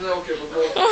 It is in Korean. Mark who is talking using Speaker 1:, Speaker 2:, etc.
Speaker 1: 네, 오케이, 고마워.